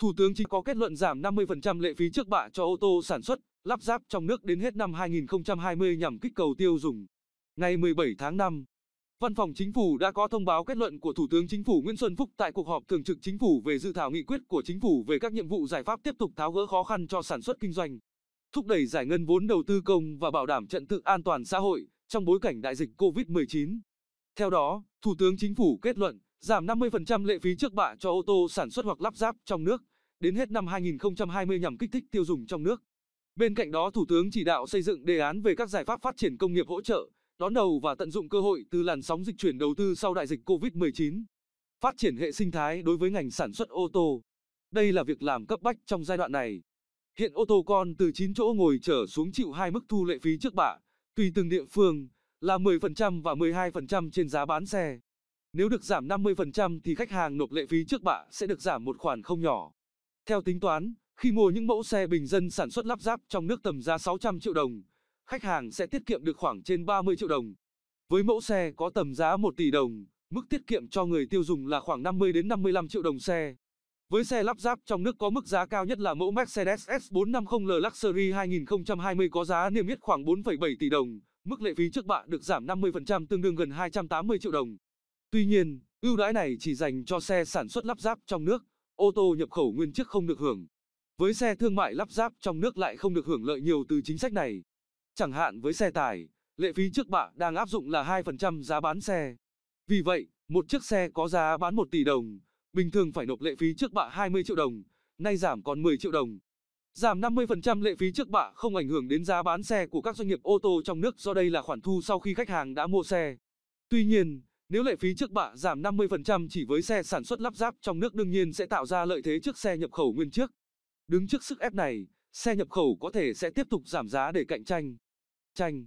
Thủ tướng Chính có kết luận giảm 50% lệ phí trước bạ cho ô tô sản xuất, lắp ráp trong nước đến hết năm 2020 nhằm kích cầu tiêu dùng. Ngày 17 tháng 5, Văn phòng Chính phủ đã có thông báo kết luận của Thủ tướng Chính phủ Nguyễn Xuân Phúc tại cuộc họp thường trực Chính phủ về dự thảo nghị quyết của Chính phủ về các nhiệm vụ giải pháp tiếp tục tháo gỡ khó khăn cho sản xuất kinh doanh, thúc đẩy giải ngân vốn đầu tư công và bảo đảm trật tự an toàn xã hội trong bối cảnh đại dịch COVID-19. Theo đó, Thủ tướng Chính phủ kết luận giảm 50% lệ phí trước bạ cho ô tô sản xuất hoặc lắp ráp trong nước đến hết năm 2020 nhằm kích thích tiêu dùng trong nước. Bên cạnh đó, Thủ tướng chỉ đạo xây dựng đề án về các giải pháp phát triển công nghiệp hỗ trợ, đón đầu và tận dụng cơ hội từ làn sóng dịch chuyển đầu tư sau đại dịch COVID-19. Phát triển hệ sinh thái đối với ngành sản xuất ô tô. Đây là việc làm cấp bách trong giai đoạn này. Hiện ô tô con từ 9 chỗ ngồi trở xuống chịu hai mức thu lệ phí trước bạ, tùy từng địa phương, là 10% và 12% trên giá bán xe. Nếu được giảm 50% thì khách hàng nộp lệ phí trước bạ sẽ được giảm một khoản không nhỏ. Theo tính toán, khi mua những mẫu xe bình dân sản xuất lắp ráp trong nước tầm giá 600 triệu đồng, khách hàng sẽ tiết kiệm được khoảng trên 30 triệu đồng. Với mẫu xe có tầm giá 1 tỷ đồng, mức tiết kiệm cho người tiêu dùng là khoảng 50 đến 55 triệu đồng xe. Với xe lắp ráp trong nước có mức giá cao nhất là mẫu Mercedes S450L Luxury 2020 có giá niêm yết khoảng 4,7 tỷ đồng, mức lệ phí trước bạ được giảm 50% tương đương gần 280 triệu đồng. Tuy nhiên, ưu đãi này chỉ dành cho xe sản xuất lắp ráp trong nước, ô tô nhập khẩu nguyên chiếc không được hưởng. Với xe thương mại lắp ráp trong nước lại không được hưởng lợi nhiều từ chính sách này. Chẳng hạn với xe tải, lệ phí trước bạ đang áp dụng là 2% giá bán xe. Vì vậy, một chiếc xe có giá bán 1 tỷ đồng, bình thường phải nộp lệ phí trước bạ 20 triệu đồng, nay giảm còn 10 triệu đồng. Giảm 50% lệ phí trước bạ không ảnh hưởng đến giá bán xe của các doanh nghiệp ô tô trong nước do đây là khoản thu sau khi khách hàng đã mua xe. Tuy nhiên, nếu lệ phí trước bạ giảm 50% chỉ với xe sản xuất lắp ráp trong nước đương nhiên sẽ tạo ra lợi thế trước xe nhập khẩu nguyên chiếc. Đứng trước sức ép này, xe nhập khẩu có thể sẽ tiếp tục giảm giá để cạnh tranh. Tranh